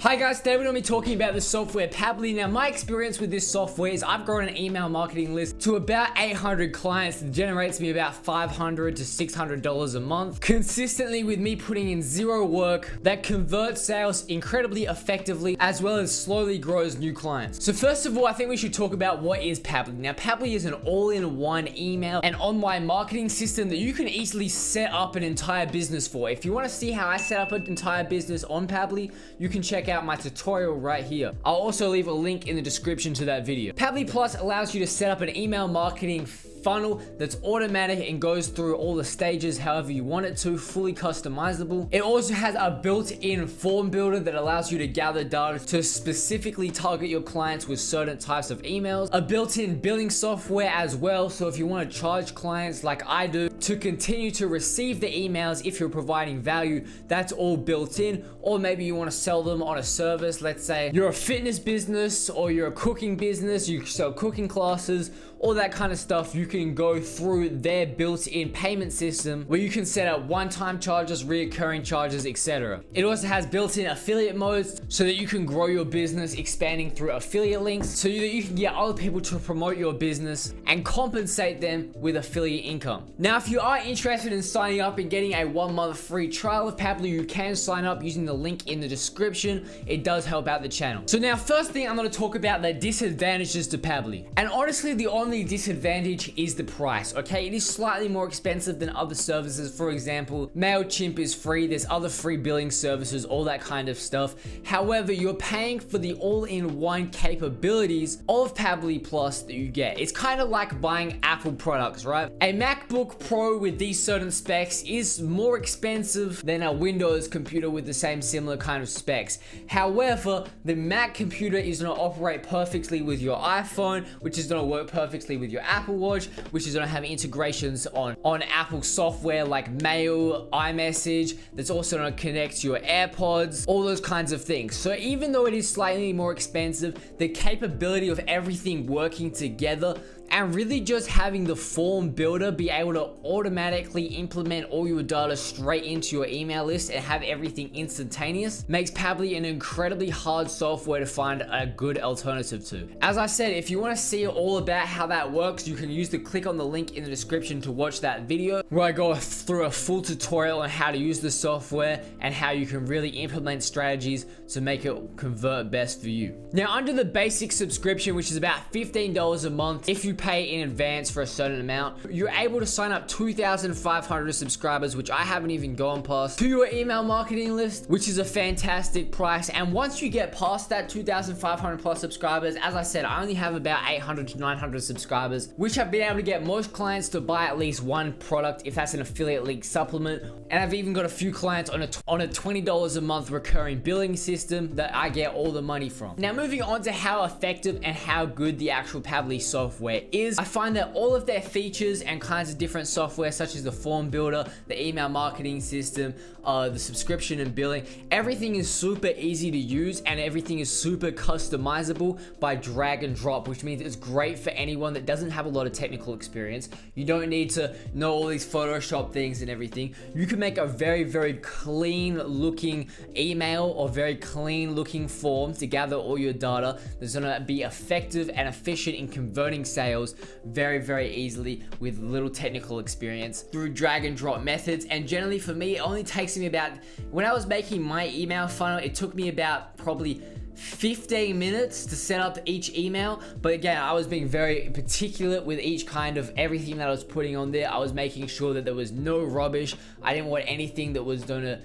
Hi guys, today we're going to be talking about the software Pabbly. Now my experience with this software is I've grown an email marketing list to about 800 clients that generates me about 500 to $600 a month. Consistently with me putting in zero work that converts sales incredibly effectively as well as slowly grows new clients. So first of all, I think we should talk about what is Pabbly. Now Pabbly is an all-in-one email and online marketing system that you can easily set up an entire business for. If you want to see how I set up an entire business on Pabbly, you can check out my tutorial right here. I'll also leave a link in the description to that video. Pabbly Plus allows you to set up an email marketing funnel that's automatic and goes through all the stages however you want it to, fully customizable. It also has a built-in form builder that allows you to gather data to specifically target your clients with certain types of emails. A built-in billing software as well, so if you want to charge clients like I do to continue to receive the emails if you're providing value, that's all built in. Or maybe you want to sell them on a service. Let's say you're a fitness business or you're a cooking business, you sell cooking classes, all that kind of stuff. You can go through their built-in payment system where you can set up one-time charges, reoccurring charges, etc. It also has built-in affiliate modes so that you can grow your business expanding through affiliate links so that you can get other people to promote your business and compensate them with affiliate income. Now, if you are interested in signing up and getting a one month free trial of Pabbly, you can sign up using the link in the description. It does help out the channel. So now, first thing I'm going to talk about the disadvantages to Pabbly. And honestly, the only disadvantage is the price, okay? It is slightly more expensive than other services. For example, MailChimp is free. There's other free billing services, all that kind of stuff. However, you're paying for the all-in-one capabilities of Pabbly Plus that you get. It's kind of like buying Apple products, right? A MacBook Pro with these certain specs is more expensive than a Windows computer with the same similar kind of specs. However, the Mac computer is going to operate perfectly with your iPhone, which is going to work perfectly with your Apple Watch, which is going to have integrations on, on Apple software like Mail, iMessage, that's also going to connect to your AirPods, all those kinds of things. So even though it is slightly more expensive, the capability of everything working together and really just having the form builder be able to automatically implement all your data straight into your email list and have everything instantaneous makes Pabbly an incredibly hard software to find a good alternative to. As I said, if you want to see all about how that works, you can use the click on the link in the description to watch that video where I go through a full tutorial on how to use the software and how you can really implement strategies to make it convert best for you. Now under the basic subscription, which is about $15 a month, if you pay in advance for a certain amount, you're able to sign up 2,500 subscribers, which I haven't even gone past, to your email marketing list, which is a fantastic price. And once you get past that 2,500 plus subscribers, as I said, I only have about 800 to 900 subscribers, which have been able to get most clients to buy at least one product if that's an affiliate link supplement. And I've even got a few clients on a, on a $20 a month recurring billing system that I get all the money from. Now moving on to how effective and how good the actual Pabbly software is I find that all of their features and kinds of different software such as the form builder, the email marketing system, uh, the subscription and billing, everything is super easy to use and everything is super customizable by drag and drop, which means it's great for anyone that doesn't have a lot of technical experience. You don't need to know all these Photoshop things and everything. You can make a very, very clean looking email or very clean looking form to gather all your data that's gonna be effective and efficient in converting sales very, very easily with little technical experience through drag and drop methods. And generally for me, it only takes me about, when I was making my email funnel, it took me about probably 15 minutes to set up each email. But again I was being very particular with each kind of everything that I was putting on there. I was making sure that there was no rubbish. I didn't want anything that was gonna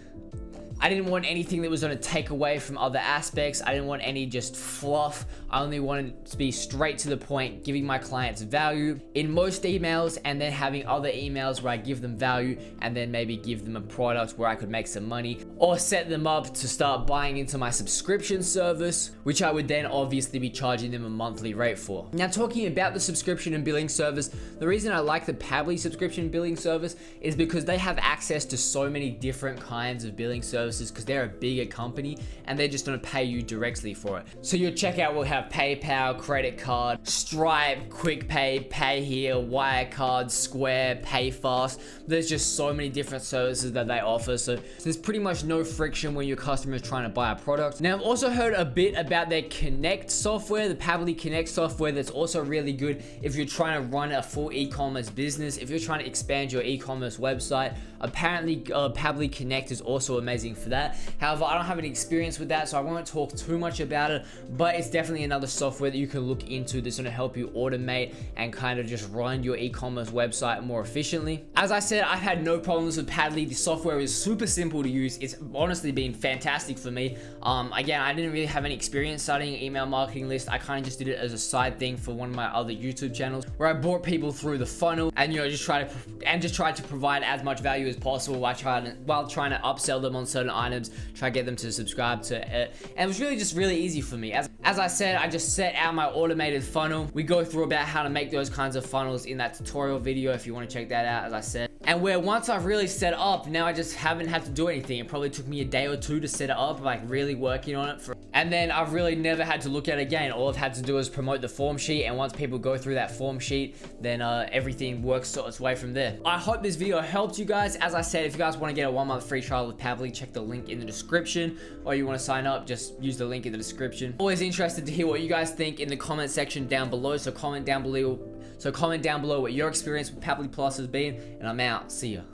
I didn't want anything that was going to take away from other aspects. I didn't want any just fluff. I only wanted to be straight to the point, giving my clients value in most emails and then having other emails where I give them value and then maybe give them a product where I could make some money or set them up to start buying into my subscription service, which I would then obviously be charging them a monthly rate for. Now, talking about the subscription and billing service, the reason I like the Pabbly subscription billing service is because they have access to so many different kinds of billing services services because they're a bigger company and they're just gonna pay you directly for it. So your checkout will have PayPal, credit card, Stripe, QuickPay, Pay Here, Wirecard, Square, PayFast. There's just so many different services that they offer. So there's pretty much no friction when your customer is trying to buy a product. Now I've also heard a bit about their Connect software, the Pabbly Connect software that's also really good if you're trying to run a full e-commerce business, if you're trying to expand your e-commerce website. Apparently, uh, Connect is also amazing for that. However, I don't have any experience with that, so I won't talk too much about it, but it's definitely another software that you can look into that's gonna help you automate and kind of just run your e-commerce website more efficiently. As I said, I've had no problems with Pabbly. The software is super simple to use. It's honestly been fantastic for me. Um, again, I didn't really have any experience starting an email marketing list. I kind of just did it as a side thing for one of my other YouTube channels where I brought people through the funnel and you know just try to and just tried to provide as much value as possible while trying to, while trying to upsell them on certain items, try to get them to subscribe to it. And it was really just really easy for me. As as I said, I just set out my automated funnel. We go through about how to make those kinds of funnels in that tutorial video if you want to check that out as I said. And where once I've really set up, now I just haven't had to do anything. It probably took me a day or two to set it up, like really working on it for and then I've really never had to look at it again. All I've had to do is promote the form sheet and once people go through that form sheet, then uh, everything works its way from there. I hope this video helped you guys. As I said, if you guys want to get a one month free trial with Pabbly, check the link in the description or you want to sign up, just use the link in the description. Always interested to hear what you guys think in the comment section down below. So comment down below. So comment down below what your experience with Pabbly Plus has been and I'm out. See ya.